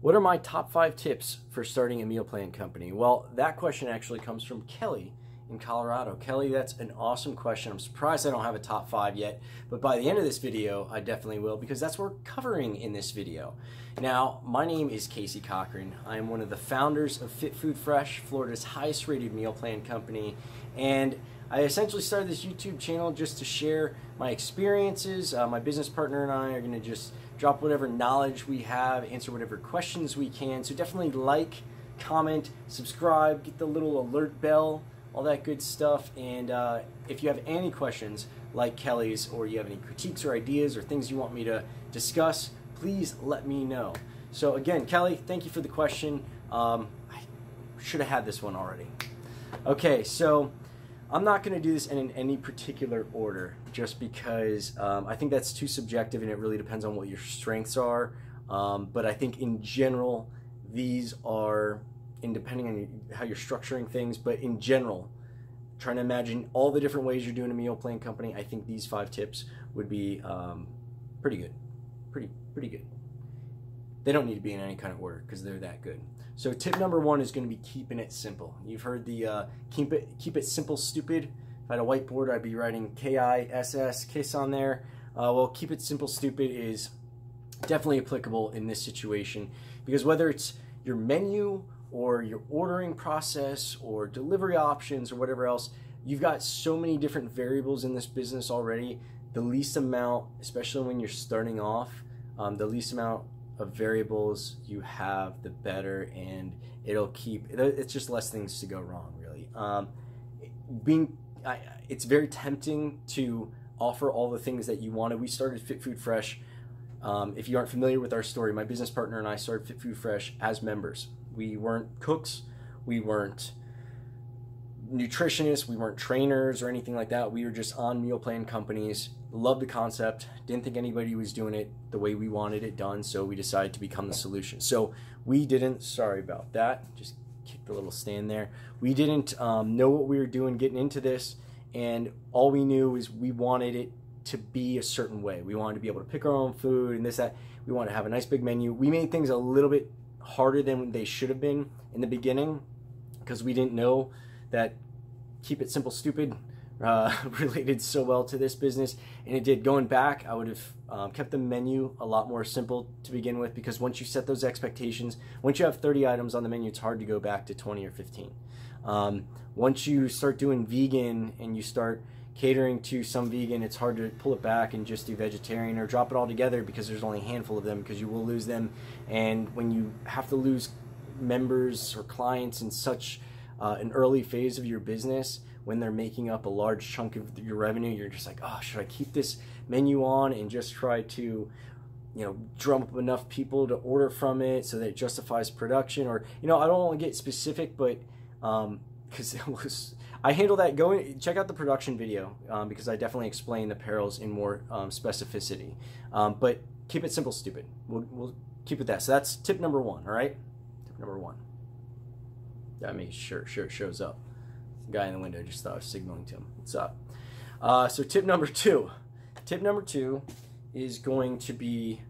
What are my top five tips for starting a meal plan company? Well, that question actually comes from Kelly in Colorado. Kelly, that's an awesome question. I'm surprised I don't have a top five yet, but by the end of this video, I definitely will because that's what we're covering in this video. Now, my name is Casey Cochran. I am one of the founders of Fit Food Fresh, Florida's highest rated meal plan company, and I essentially started this YouTube channel just to share my experiences. Uh, my business partner and I are going to just drop whatever knowledge we have, answer whatever questions we can. So definitely like, comment, subscribe, get the little alert bell, all that good stuff. And uh, if you have any questions like Kelly's, or you have any critiques or ideas or things you want me to discuss, please let me know. So again, Kelly, thank you for the question. Um, I should have had this one already. Okay, so I'm not going to do this in in, any particular order just because um, I think that's too subjective and it really depends on what your strengths are. Um, but I think in general, these are, and depending on how you're structuring things, but in general, trying to imagine all the different ways you're doing a meal plan company, I think these five tips would be um, pretty good. Pretty, pretty good. They don't need to be in any kind of order because they're that good. So tip number one is going to be keeping it simple. You've heard the uh, keep it keep it simple, stupid. If I had a whiteboard, I'd be writing K I S S kiss on there. Uh, well, keep it simple, stupid is definitely applicable in this situation because whether it's your menu or your ordering process or delivery options or whatever else, you've got so many different variables in this business already. The least amount, especially when you're starting off, um, the least amount of variables you have, the better, and it'll keep. It's just less things to go wrong, really. Um, being, I, it's very tempting to offer all the things that you wanted. We started Fit Food Fresh. Um, if you aren't familiar with our story, my business partner and I started Fit Food Fresh as members. We weren't cooks. We weren't nutritionists. We weren't trainers or anything like that. We were just on meal plan companies loved the concept, didn't think anybody was doing it the way we wanted it done, so we decided to become the solution. So we didn't, sorry about that, just kick the little stand there. We didn't um, know what we were doing getting into this, and all we knew is we wanted it to be a certain way. We wanted to be able to pick our own food and this, that. We wanted to have a nice big menu. We made things a little bit harder than they should have been in the beginning because we didn't know that keep it simple, stupid uh, related so well to this business, and it did. Going back, I would have um, kept the menu a lot more simple to begin with because once you set those expectations, once you have 30 items on the menu, it's hard to go back to 20 or 15. Um, once you start doing vegan and you start catering to some vegan, it's hard to pull it back and just do vegetarian or drop it all together because there's only a handful of them because you will lose them. And when you have to lose members or clients in such uh, an early phase of your business, when they're making up a large chunk of your revenue, you're just like, oh, should I keep this menu on and just try to, you know, drum up enough people to order from it so that it justifies production? Or, you know, I don't want to get specific, but because um, it was, I handle that. Going check out the production video um, because I definitely explain the perils in more um, specificity. Um, but keep it simple, stupid. We'll, we'll keep it that. So that's tip number one. All right, tip number one. That makes sure sure it shows up guy in the window just thought I was signaling to him. What's up? Uh, so tip number two. Tip number two is going to be.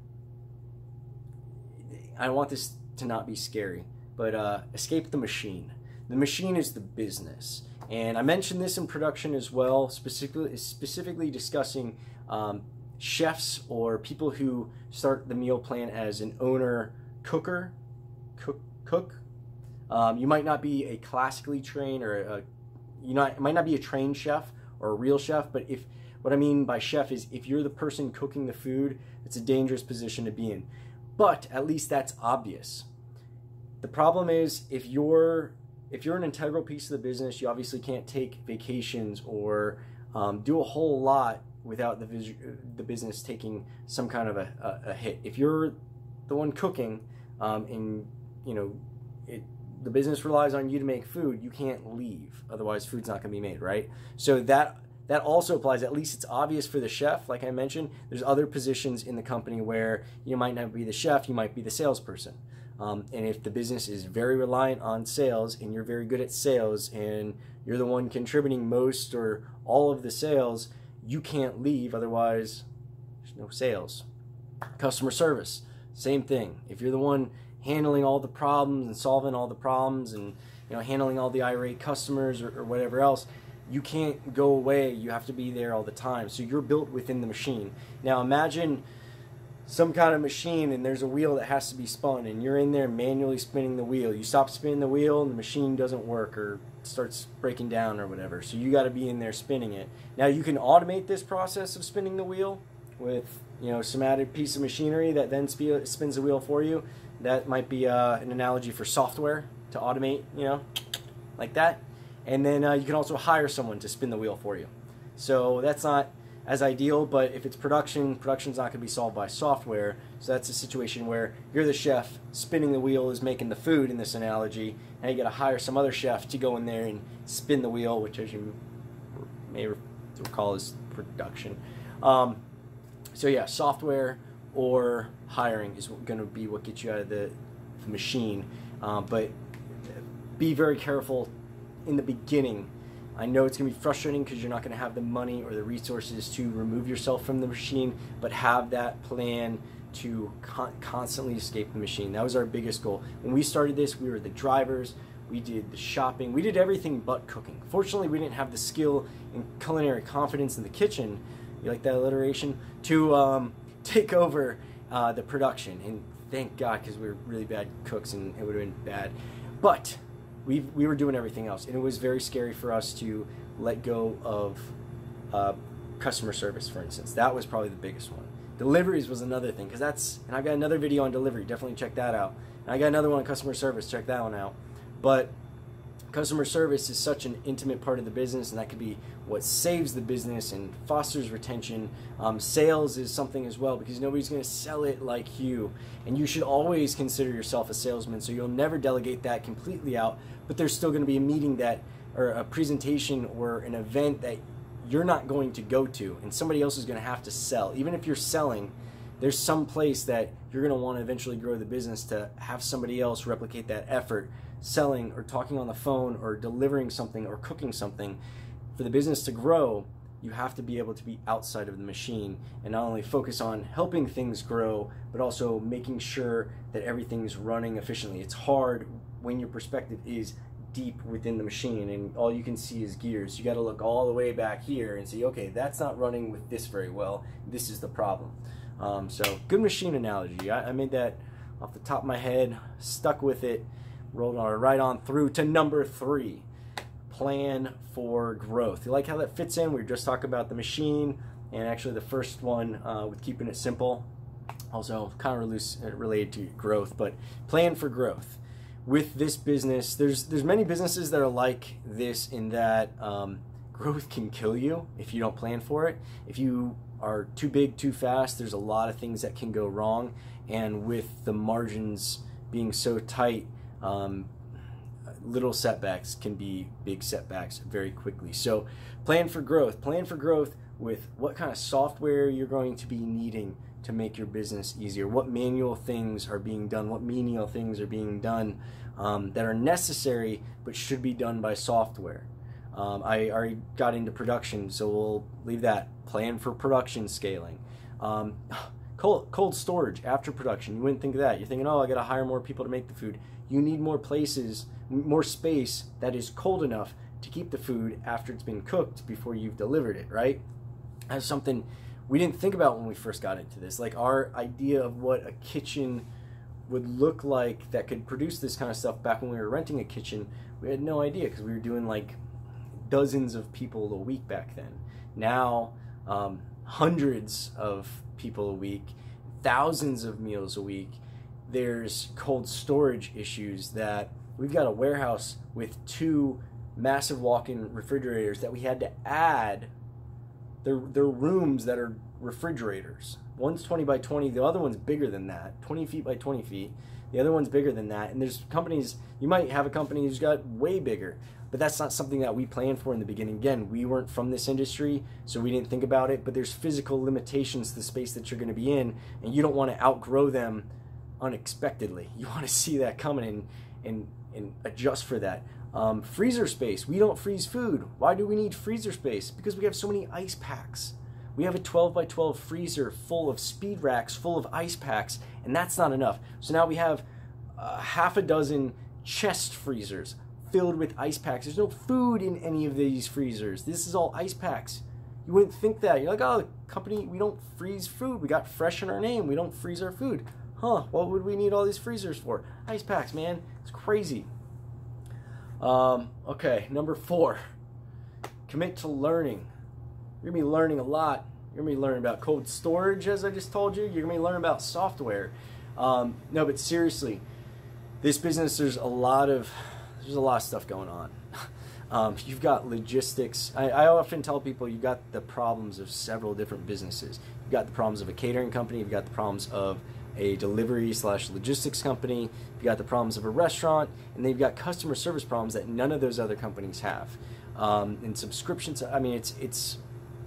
I want this to not be scary, but uh, escape the machine. The machine is the business, and I mentioned this in production as well, specifically specifically discussing um, chefs or people who start the meal plan as an owner cooker, cook cook. Um, you might not be a classically trained or a you know, it might not be a trained chef or a real chef, but if what I mean by chef is if you're the person cooking the food, it's a dangerous position to be in. But at least that's obvious. The problem is if you're if you're an integral piece of the business, you obviously can't take vacations or um, do a whole lot without the the business taking some kind of a, a, a hit. If you're the one cooking um, and you know it the business relies on you to make food, you can't leave. Otherwise, food's not going to be made, right? So that that also applies. At least it's obvious for the chef. Like I mentioned, there's other positions in the company where you might not be the chef, you might be the salesperson. Um, and if the business is very reliant on sales and you're very good at sales and you're the one contributing most or all of the sales, you can't leave. Otherwise, there's no sales. Customer service same thing. If you're the one handling all the problems and solving all the problems and you know handling all the irate customers or, or whatever else, you can't go away. You have to be there all the time. So you're built within the machine. Now imagine some kind of machine and there's a wheel that has to be spun and you're in there manually spinning the wheel. You stop spinning the wheel and the machine doesn't work or starts breaking down or whatever. So you got to be in there spinning it. Now you can automate this process of spinning the wheel with you know some added piece of machinery that then spins the wheel for you. That might be uh, an analogy for software to automate, you know, like that. And then uh, you can also hire someone to spin the wheel for you. So that's not as ideal, but if it's production, production's not going to be solved by software. So that's a situation where you're the chef, spinning the wheel is making the food in this analogy, and you got to hire some other chef to go in there and spin the wheel, which as you may recall is production. Um, so yeah, software or hiring is going to be what gets you out of the, the machine. Um, but be very careful in the beginning I know it's going to be frustrating because you're not going to have the money or the resources to remove yourself from the machine, but have that plan to con- constantly escape the machine. That was our biggest goal. When we started this, we were the drivers, we did the shopping, we did everything but cooking. Fortunately, we didn't have the skill and culinary confidence in the kitchen, you like that alliteration, to um, take over uh, the production. And thank God, because we were really bad cooks and it would have been bad. But we we were doing everything else, and it was very scary for us to let go of uh, customer service, for instance. That was probably the biggest one. Deliveries was another thing because that's, and I've got another video on delivery. Definitely check that out. And I got another one on customer service. Check that one out. But customer service is such an intimate part of the business, and that could be what saves the business and fosters retention. Um, sales is something as well because nobody's going to sell it like you, and you should always consider yourself a salesman. So you'll never delegate that completely out, but there's still going to be a meeting that, or a presentation, or an event that you're not going to go to, and somebody else is going to have to sell. Even if you're selling there's some place that you're going to want to eventually grow the business to have somebody else replicate that effort selling or talking on the phone or delivering something or cooking something, for the business to grow, you have to be able to be outside of the machine and not only focus on helping things grow, but also making sure that everything's running efficiently. It's hard when your perspective is deep within the machine and all you can see is gears. You got to look all the way back here and see, okay, that's not running with this very well. This is the problem. Um, so, good machine analogy. I, I made that off the top of my head, stuck with it rolling right on through to number three plan for growth. You like how that fits in? We were just talking about the machine and actually the first one uh, with keeping it simple. Also, kind of uh, related to growth, but plan for growth. With this business, there's there's many businesses that are like this in that um, growth can kill you if you don't plan for it. If you are too big too fast, there's a lot of things that can go wrong. And with the margins being so tight, um, little setbacks can be big setbacks very quickly. So, plan for growth. Plan for growth with what kind of software you're going to be needing to make your business easier. What manual things are being done? What menial things are being done um, that are necessary but should be done by software? Um, I already got into production, so we'll leave that. Plan for production scaling. Um, cold, cold storage after production. You wouldn't think of that. You're thinking, oh, I got to hire more people to make the food you need more places, more space that is cold enough to keep the food after it's been cooked before you've delivered it, right? That's something we didn't think about when we first got into this. Like our idea of what a kitchen would look like that could produce this kind of stuff back when we were renting a kitchen, we had no idea because we were doing like dozens of people a week back then. Now, um, hundreds of people a week, thousands of meals a week there's cold storage issues that we've got a warehouse with two massive walk-in refrigerators that we had to add they're, they're rooms that are refrigerators. One's 20 by 20 the other one's bigger than that 20 feet by 20 feet. The other one's bigger than that and there's companies you might have a company who's got way bigger but that's not something that we planned for in the beginning. Again we weren't from this industry so we didn't think about it but there's physical limitations to the space that you're going to be in and you don't want to outgrow them unexpectedly. You want to see that coming and and and adjust for that. Um, freezer space. We don't freeze food. Why do we need freezer space? Because we have so many ice packs. We have a 12 by 12 freezer full of speed racks, full of ice packs, and that's not enough. So now we have uh, half a dozen chest freezers filled with ice packs. There's no food in any of these freezers. This is all ice packs. You wouldn't think that. You're like, oh, the company, we don't freeze food. We got fresh in our name. We don't freeze our food. Huh, what would we need all these freezers for? Ice packs, man. It's crazy. Um, okay, number four, commit to learning. You're going to be learning a lot. You're going to be learning about cold storage, as I just told you. You're going to be learning about software. Um, no, but seriously, this business, there's a lot of there's a lot of stuff going on. Um, you've got logistics. I, I, often tell people you've got the problems of several different businesses. You've got the problems of a catering company. You've got the problems of a delivery slash logistics company. You've got the problems of a restaurant, and then you've got customer service problems that none of those other companies have. Um, and subscriptions. I mean, it's it's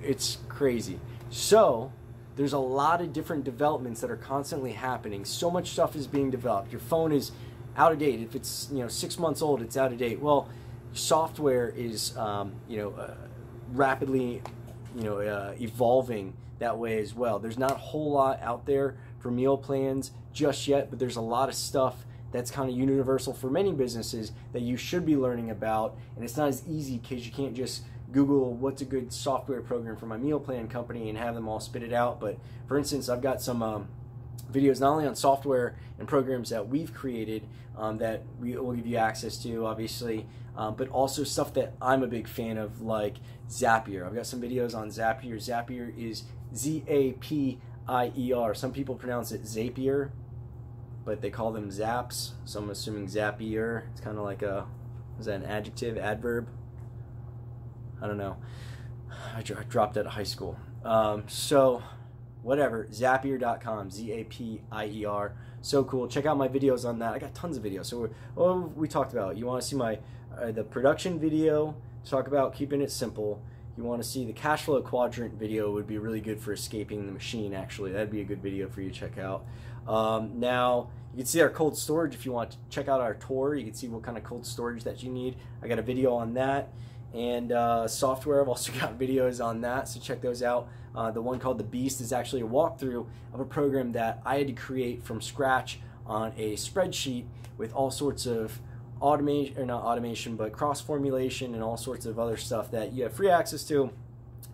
it's crazy. So there's a lot of different developments that are constantly happening. So much stuff is being developed. Your phone is out of date. If it's you know six months old, it's out of date. Well, software is um, you know uh, rapidly you know uh, evolving that way as well. There's not a whole lot out there for meal plans just yet, but there's a lot of stuff that's kind of universal for many businesses that you should be learning about. And it's not as easy because you can't just Google what's a good software program for my meal plan company and have them all spit it out. But for instance, I've got some um, videos not only on software and programs that we've created um, that we will give you access to, obviously, um, but also stuff that I'm a big fan of, like Zapier. I've got some videos on Zapier. Zapier is Z A P I E R. Some people pronounce it Zapier, but they call them Zaps, so I'm assuming Zapier. It's kind of like a, is that an adjective, adverb? I don't know. I, dropped out of high school. Um, so, whatever, zapier.com, Z A P I E R. So cool. Check out my videos on that. I got tons of videos. So, oh, we talked about. You want to see my uh, the production video, talk about keeping it simple. You want to see the cash flow quadrant video would be really good for escaping the machine. Actually, that'd be a good video for you to check out. Um, now you can see our cold storage if you want to check out our tour. You can see what kind of cold storage that you need. I got a video on that and uh, software. I've also got videos on that, so check those out. Uh, the one called The Beast is actually a walkthrough of a program that I had to create from scratch on a spreadsheet with all sorts of automation, or not automation, but cross formulation and all sorts of other stuff that you have free access to.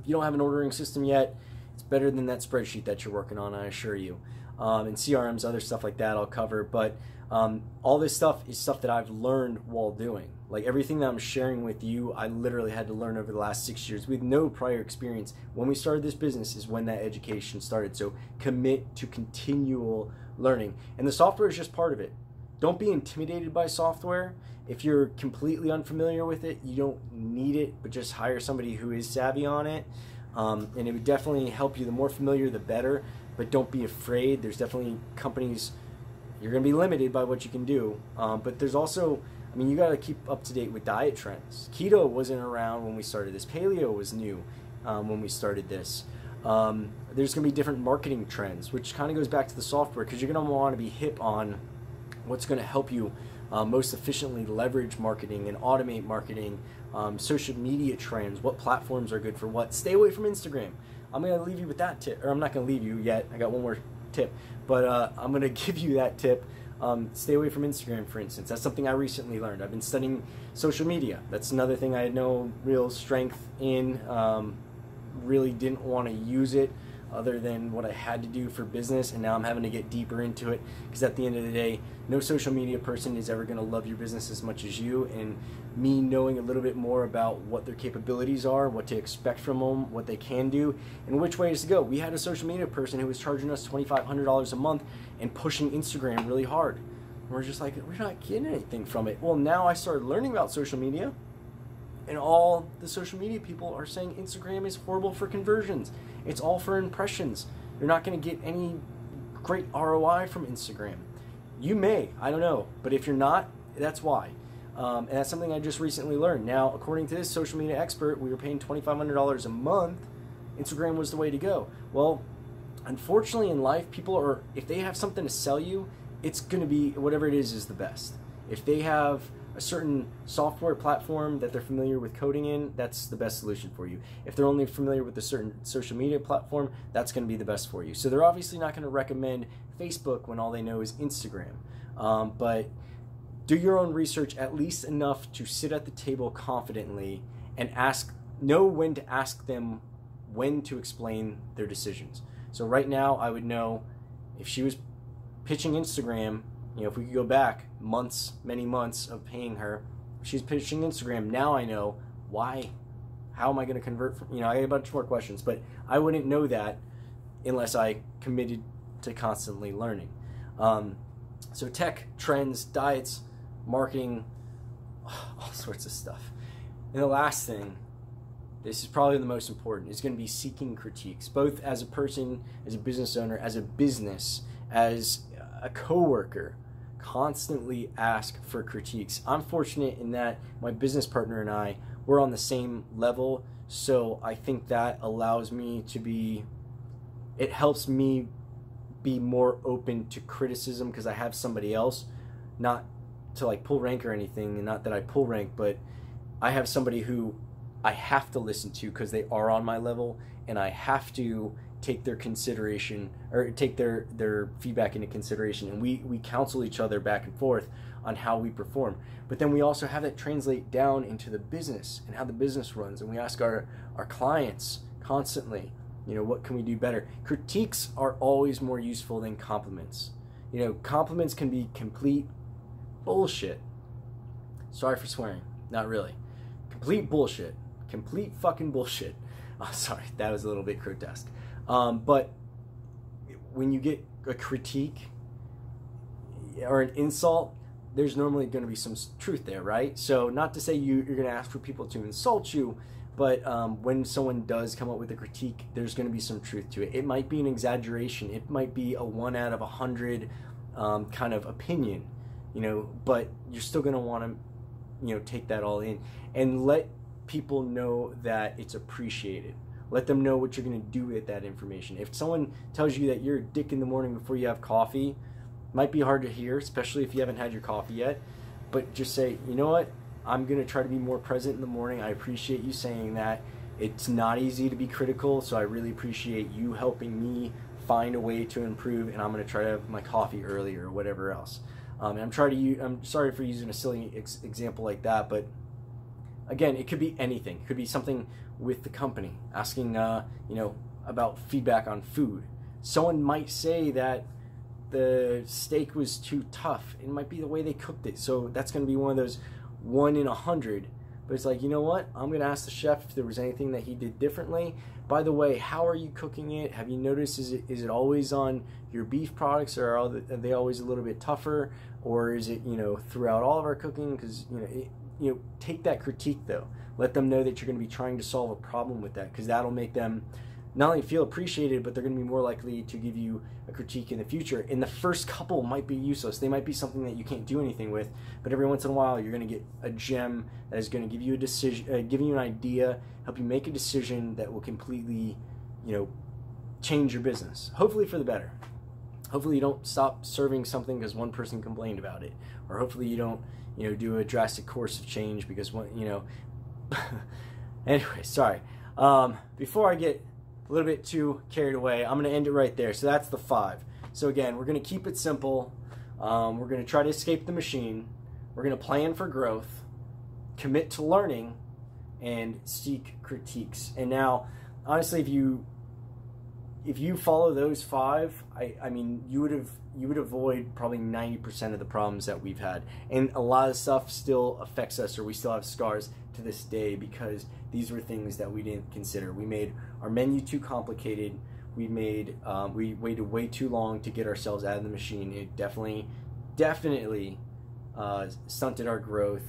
If you don't have an ordering system yet, it's better than that spreadsheet that you're working on, I assure you. Um, and CRMs, other stuff like that, I'll cover. But um, all this stuff is stuff that I've learned while doing. Like everything that I'm sharing with you, I literally had to learn over the last six years with no prior experience. When we started this business is when that education started. So commit to continual learning. And the software is just part of it. Don't be intimidated by software. If you're completely unfamiliar with it, you don't need it, but just hire somebody who is savvy on it. Um, and it would definitely help you. The more familiar, the better. But don't be afraid. There's definitely companies, you're going to be limited by what you can do. Um, but there's also I mean, you got to keep up to date with diet trends. Keto wasn't around when we started this. Paleo was new um, when we started this. Um, there's going to be different marketing trends, which kind of goes back to the software because you're going to want to be hip on what's going to help you uh, most efficiently leverage marketing and automate marketing, um, social media trends, what platforms are good for what. Stay away from Instagram. I'm going to leave you with that tip, or I'm not going to leave you yet. I got one more tip, but uh, I'm going to give you that tip um, stay away from Instagram, for instance. That's something I recently learned. I've been studying social media. That's another thing I had no real strength in. Um, really didn't want to use it other than what I had to do for business, and now I'm having to get deeper into it because at the end of the day, no social media person is ever going to love your business as much as you. And me knowing a little bit more about what their capabilities are, what to expect from them, what they can do, and which ways to go. We had a social media person who was charging us $2,500 a month and pushing Instagram really hard. And we're just like, we're not getting anything from it. Well, now I started learning about social media, and all the social media people are saying Instagram is horrible for conversions. It's all for impressions. You're not going to get any great ROI from Instagram. You may, I don't know, but if you're not, that's why. Um, and that's something I just recently learned. Now, according to this social media expert, we were paying $2,500 a month. Instagram was the way to go. Well, unfortunately, in life, people are, if they have something to sell you, it's going to be whatever it is, is the best. If they have a certain software platform that they're familiar with coding in, that's the best solution for you. If they're only familiar with a certain social media platform, that's going to be the best for you. So they're obviously not going to recommend Facebook when all they know is Instagram. Um, but do your own research at least enough to sit at the table confidently and ask, know when to ask them when to explain their decisions. So right now, I would know if she was pitching Instagram, you know, if we could go back months, many months of paying her, she's pitching Instagram. Now I know why. How am I going to convert from, you know, I have a bunch more questions, but I wouldn't know that unless I committed to constantly learning. Um, so tech, trends, diets, marketing, all sorts of stuff. And the last thing, this is probably the most important, is going to be seeking critiques, both as a person, as a business owner, as a business, as a coworker. Constantly ask for critiques. I'm fortunate in that my business partner and I we're on the same level, so I think that allows me to be. It helps me be more open to criticism because I have somebody else, not to like pull rank or anything, and not that I pull rank, but I have somebody who I have to listen to because they are on my level, and I have to take their consideration or take their their feedback into consideration, and we we counsel each other back and forth on how we perform. But then we also have that translate down into the business and how the business runs, and we ask our our clients constantly, you know, what can we do better? Critiques are always more useful than compliments. You know, compliments can be complete bullshit. Sorry for swearing. Not really. Complete bullshit. Complete fucking bullshit. Oh, sorry, that was a little bit grotesque. Um, but when you get a critique or an insult, there's normally going to be some truth there, right? So, not to say you, you're going to ask for people to insult you, but um, when someone does come up with a critique, there's going to be some truth to it. It might be an exaggeration, it might be a one out of a hundred um, kind of opinion you know, but you're still going to want to, you know, take that all in and let people know that it's appreciated. Let them know what you're going to do with that information. If someone tells you that you're a dick in the morning before you have coffee, might be hard to hear, especially if you haven't had your coffee yet. But just say, you know what? I'm going to try to be more present in the morning. I appreciate you saying that. It's not easy to be critical, so I really appreciate you helping me find a way to improve, and I'm going to try to have my coffee earlier or whatever else. Um, I'm trying to I'm sorry for using a silly ex- example like that, but again, it could be anything. It could be something with the company, asking, uh, you know, about feedback on food. Someone might say that the steak was too tough. It might be the way they cooked it. So that's going to be one of those one in a hundred. But it's like, you know what? I'm going to ask the chef if there was anything that he did differently. By the way, how are you cooking it? Have you noticed is it is it always on your beef products, or are they always a little bit tougher, or is it you know throughout all of our cooking? Because you know it, you know take that critique though. Let them know that you're going to be trying to solve a problem with that, because that'll make them not only feel appreciated, but they're going to be more likely to give you a critique in the future. And the first couple might be useless. They might be something that you can't do anything with, but every once in a while, you're going to get a gem that is going to give you a decision, uh, giving you an idea, help you make a decision that will completely, you know, change your business. Hopefully for the better. Hopefully you don't stop serving something because one person complained about it, or hopefully you don't, you know, do a drastic course of change because one, you know. anyway, sorry. Um, before I get a little bit too carried away. I'm going to end it right there. So that's the five. So again, we're going to keep it simple. Um, we're going to try to escape the machine. We're going to plan for growth, commit to learning, and seek critiques. And now, honestly, if you if you follow those five, I, I mean, you would have you would avoid probably 90% of the problems that we've had. And a lot of stuff still affects us or we still have scars to this day because these were things that we didn't consider. We made our menu too complicated. We made um, we waited way too long to get ourselves out of the machine. It definitely, definitely uh, stunted our growth.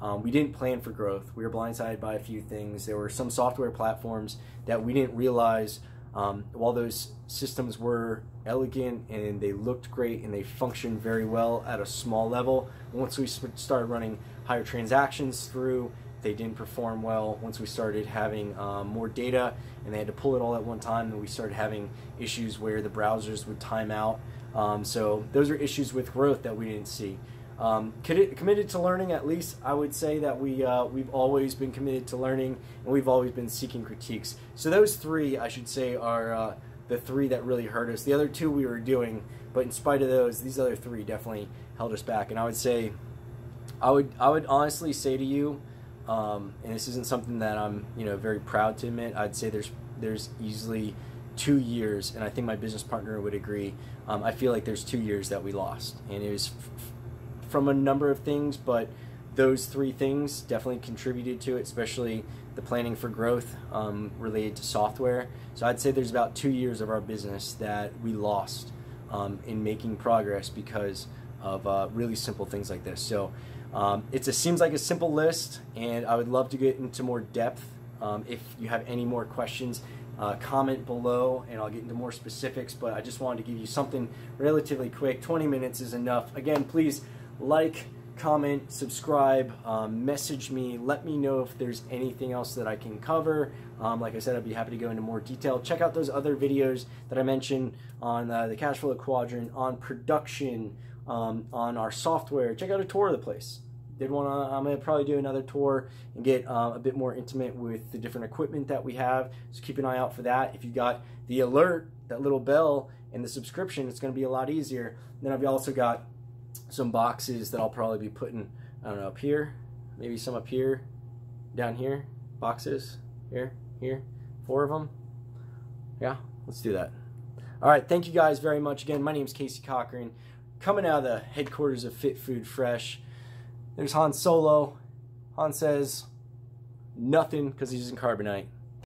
Um, we didn't plan for growth. We were blindsided by a few things. There were some software platforms that we didn't realize um, while those systems were elegant and they looked great and they functioned very well at a small level, once we started running higher transactions through, they didn't perform well. Once we started having um, more data and they had to pull it all at one time, we started having issues where the browsers would time out. Um, so those are issues with growth that we didn't see. Um, committed to learning, at least I would say that we uh, we've always been committed to learning, and we've always been seeking critiques. So those three, I should say, are uh, the three that really hurt us. The other two we were doing, but in spite of those, these other three definitely held us back. And I would say, I would I would honestly say to you, um, and this isn't something that I'm you know very proud to admit. I'd say there's there's easily two years, and I think my business partner would agree. Um, I feel like there's two years that we lost, and it was from a number of things, but those three things definitely contributed to it, especially the planning for growth um, related to software. So I'd say there's about two years of our business that we lost um, in making progress because of uh, really simple things like this. So um, it seems like a simple list, and I would love to get into more depth. Um, if you have any more questions, uh, comment below and I'll get into more specifics, but I just wanted to give you something relatively quick. 20 minutes is enough. Again, please like, comment, subscribe, um, message me, let me know if there's anything else that I can cover. Um, like I said, I'd be happy to go into more detail. Check out those other videos that I mentioned on uh, the cash flow quadrant, on production, um, on our software. Check out a tour of the place. Did want to, I'm to probably do another tour and get uh, a bit more intimate with the different equipment that we have. So keep an eye out for that. If you got the alert, that little bell, and the subscription, it's to be a lot easier. then I've also got some boxes that I'll probably be putting, I don't know, up here, maybe some up here, down here, boxes, here, here, four of them. Yeah, let's do that. All right, thank you guys very much. Again, my name is Casey Cochran, coming out of the headquarters of Fit Food Fresh. There's Han Solo. Han says nothing because he's using carbonite.